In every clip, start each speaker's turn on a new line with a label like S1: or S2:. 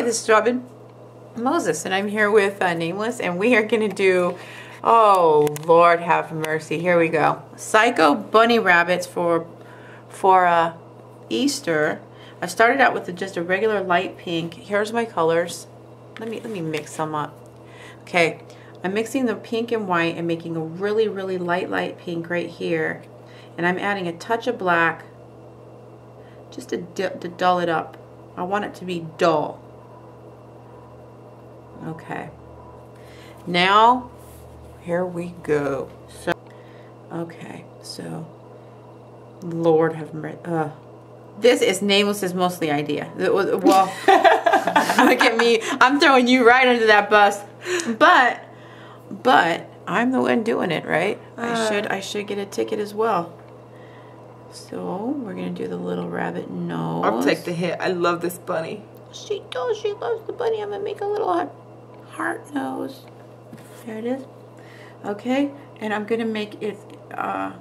S1: Hi, this is Robin Moses, and I'm here with uh, Nameless, and we are going to do, oh, Lord have mercy, here we go. Psycho Bunny Rabbits for, for uh, Easter. I started out with just a regular light pink. Here's my colors. Let me, let me mix them up. Okay, I'm mixing the pink and white and making a really, really light, light pink right here. And I'm adding a touch of black just to, to dull it up. I want it to be dull. Okay. Now, here we go. So, okay, so, Lord have mercy. Uh, this is nameless Nameless's mostly idea. Well, look at me. I'm throwing you right under that bus. But, but, I'm the one doing it, right? Uh, I should, I should get a ticket as well. So, we're going to do the little rabbit nose.
S2: I'll take the hit. I love this bunny.
S1: She does. She loves the bunny. I'm going to make a little heart nose. There it is. Okay, and I'm going to make its uh,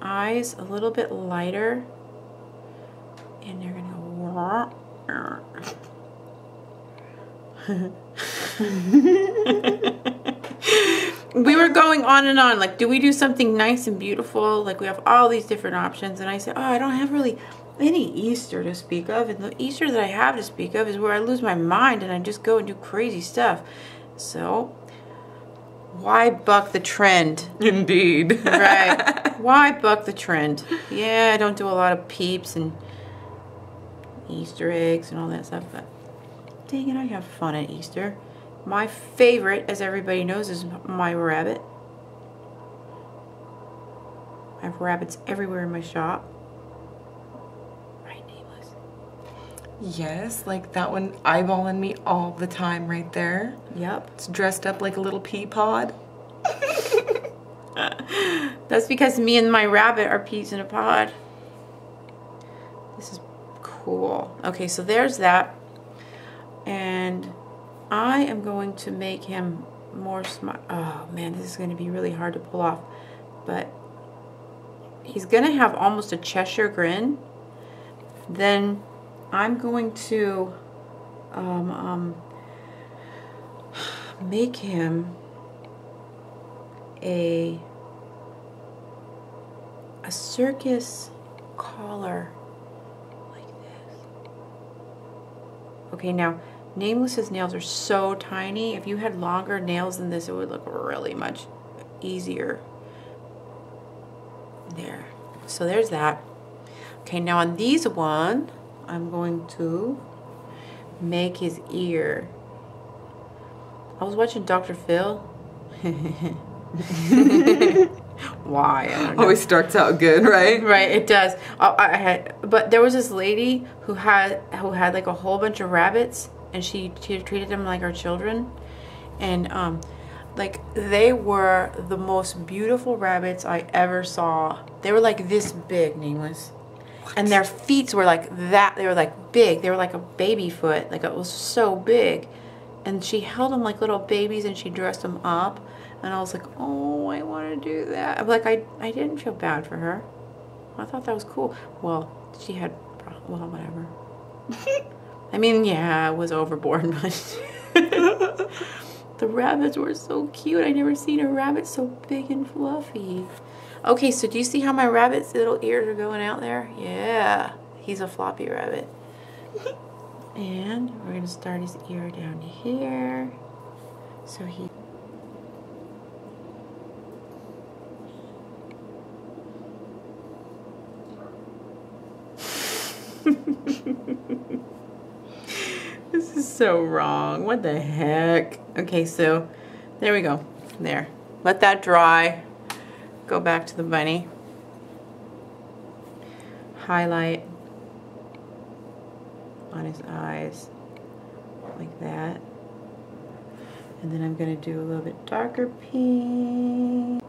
S1: eyes a little bit lighter. And they're going to go. we were going on and on like do we do something nice and beautiful like we have all these different options and I said oh I don't have really any Easter to speak of and the Easter that I have to speak of is where I lose my mind and I just go and do crazy stuff so why buck the trend?
S2: Indeed.
S1: Right. Why buck the trend? Yeah I don't do a lot of peeps and Easter eggs and all that stuff but dang it I have fun at Easter. My favorite, as everybody knows, is my rabbit. I have rabbits everywhere in my shop. Right, Nameless?
S2: Yes, like that one eyeballing me all the time right there.
S1: Yep.
S2: It's dressed up like a little pea pod.
S1: That's because me and my rabbit are peas in a pod. This is cool. Okay, so there's that. And I am going to make him more smart. Oh man, this is going to be really hard to pull off. But he's going to have almost a Cheshire grin. Then I'm going to um, um, make him a a circus collar like this. Okay, now Nameless's nails are so tiny. If you had longer nails than this, it would look really much easier. There. So there's that. Okay, now on these one, I'm going to make his ear. I was watching Dr. Phil. Why?
S2: Always starts out good, right?
S1: Right, it does. Oh, I had, but there was this lady who had who had like a whole bunch of rabbits, and she, she treated them like her children and um like they were the most beautiful rabbits I ever saw. They were like this big, nameless. What? And their feet were like that. They were like big. They were like a baby foot. Like it was so big. And she held them like little babies and she dressed them up. And I was like, oh, I want to do that. I'm like, I, I didn't feel bad for her. I thought that was cool. Well, she had, well, whatever. I mean, yeah, it was overboard, but the rabbits were so cute. I never seen a rabbit so big and fluffy. Okay, so do you see how my rabbit's little ears are going out there? Yeah, he's a floppy rabbit. and we're going to start his ear down here. So he... This is so wrong. What the heck? Okay, so there we go. There. Let that dry. Go back to the bunny. Highlight on his eyes like that. And then I'm going to do a little bit darker pink.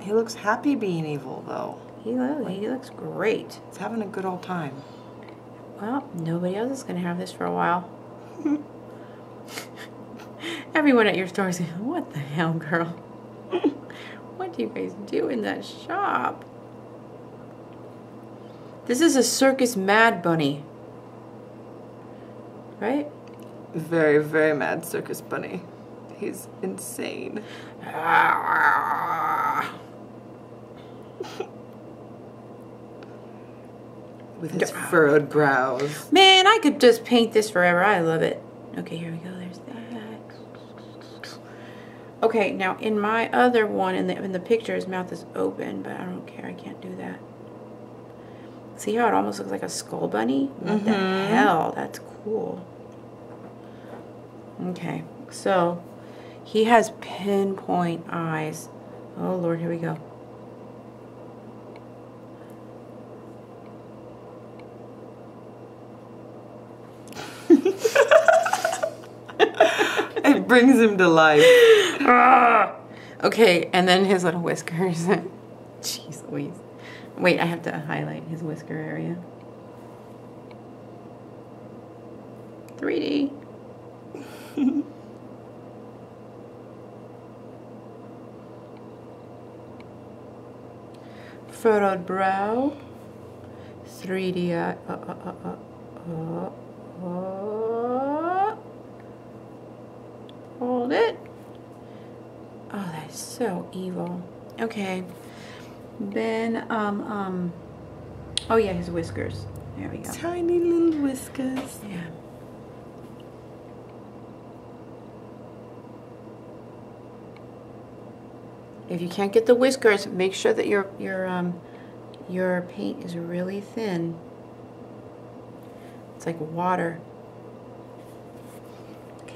S2: He looks happy being evil, though.
S1: He, he looks great.
S2: He's having a good old time.
S1: Well, nobody else is going to have this for a while. Everyone at your store is saying, what the hell, girl? you guys do in that shop? This is a circus mad bunny. Right?
S2: very, very mad circus bunny. He's insane. With his furrowed brows.
S1: Man, I could just paint this forever. I love it. Okay, here we go. Okay, now in my other one, in the in the picture, his mouth is open, but I don't care. I can't do that. See how it almost looks like a skull bunny? What the mm-hmm. hell? That's cool. Okay, so he has pinpoint eyes. Oh Lord, here we go.
S2: It brings him to life.
S1: Okay, and then his little whiskers. Jeez Louise. Wait, I have to highlight his whisker area. 3D. Furrowed brow. 3D. Uh, uh, uh, uh, uh, uh. Hold it. Oh, that is so evil. Okay. Then, um, um, oh yeah, his whiskers. There we go.
S2: Tiny little whiskers.
S1: Yeah. If you can't get the whiskers, make sure that your your um your paint is really thin. It's like water.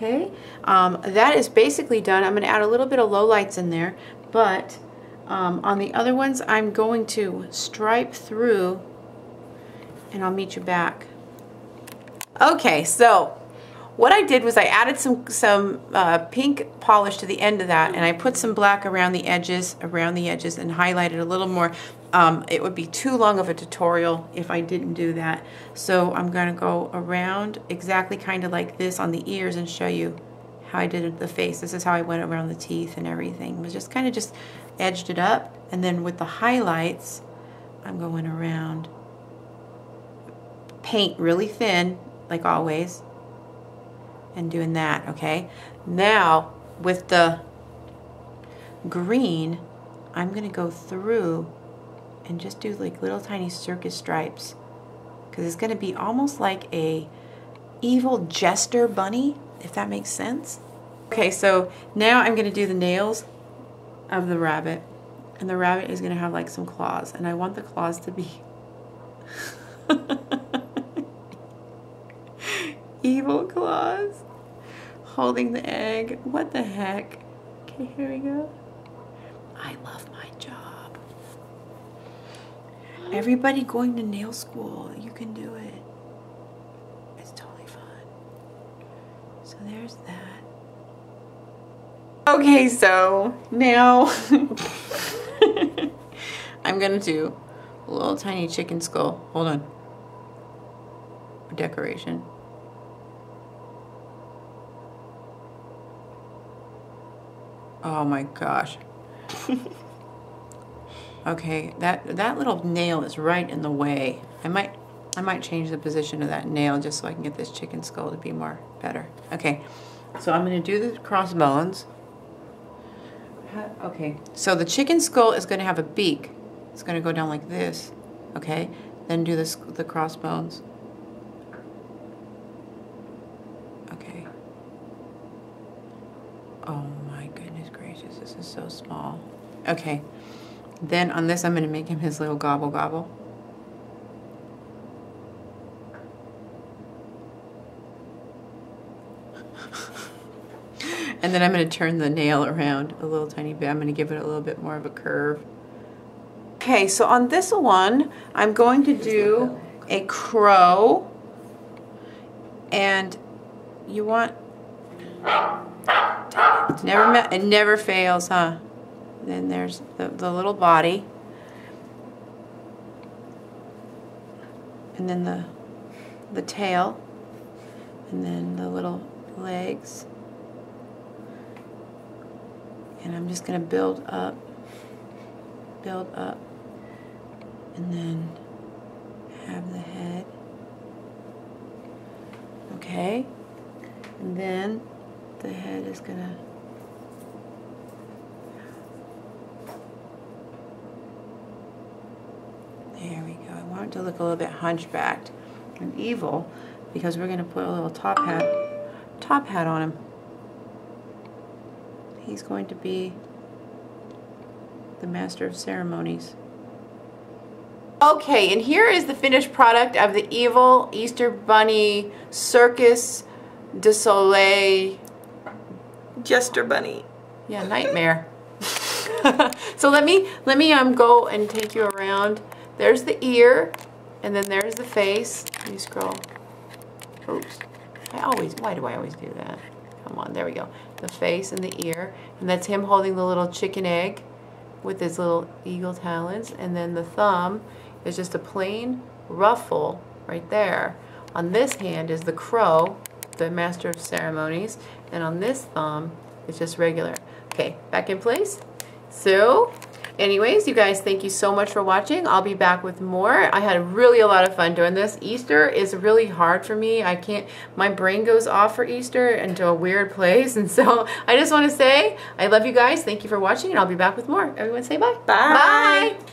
S1: Okay, um, that is basically done. I'm going to add a little bit of lowlights in there, but um, on the other ones, I'm going to stripe through and I'll meet you back. Okay, so what I did was I added some some uh, pink polish to the end of that, and I put some black around the edges, around the edges, and highlighted a little more. Um, it would be too long of a tutorial if I didn't do that. So I'm going to go around exactly kind of like this on the ears and show you how I did the face. This is how I went around the teeth and everything. It was just kind of just edged it up, and then with the highlights, I'm going around. Paint really thin, like always, and doing that, okay? Now, with the green, I'm going to go through and just do like little tiny circus stripes because it's going to be almost like a evil jester bunny, if that makes sense. Okay, so now I'm going to do the nails of the rabbit. And the rabbit is going to have like some claws. And I want the claws to be evil claws holding the egg. What the heck? Okay, here we go. I love my job. Everybody going to nail school, you can do it. It's totally fun. So there's that. Okay, so now I'm gonna do a little tiny chicken skull. Hold on. Decoration. Oh my gosh. okay, that that little nail is right in the way. I might I might change the position of that nail just so I can get this chicken skull to be more better. Okay, so I'm going to do the crossbones. Okay, so the chicken skull is going to have a beak. It's going to go down like this. Okay, then do this the crossbones. Okay. Oh my goodness gracious, this is so small. Okay, then on this I'm going to make him his little gobble gobble. and then I'm going to turn the nail around a little tiny bit. I'm going to give it a little bit more of a curve. Okay, so on this one, I'm going to do a crow. And you want it never it never fails, huh? Then there's the, the little body. And then the the tail. And then the little legs. And I'm just going to build up, build up, and then have the head. Okay? And then the head is gonna There we go. I want it to look a little bit hunchbacked and evil because we're gonna put a little top hat top hat on him. He's going to be the master of ceremonies. Okay, and here is the finished product of the evil Easter Bunny Circus du Soleil.
S2: Jester Bunny.
S1: Yeah, nightmare. so let me let me um go and take you around. There's the ear, and then there's the face. Let me scroll. Oops. I always why do I always do that? Come on, there we go. The face and the ear, and that's him holding the little chicken egg with his little eagle talons, and then the thumb is just a plain ruffle right there. On this hand is the crow, the master of ceremonies, and on this thumb it's just regular. Okay, back in place. So, anyways, you guys, thank you so much for watching. I'll be back with more. I had really a lot of fun doing this. Easter is really hard for me. I can't, my brain goes off for Easter into a weird place. And so I just want to say, I love you guys. Thank you for watching, and I'll be back with more. Everyone say bye.
S2: Bye.
S1: Bye.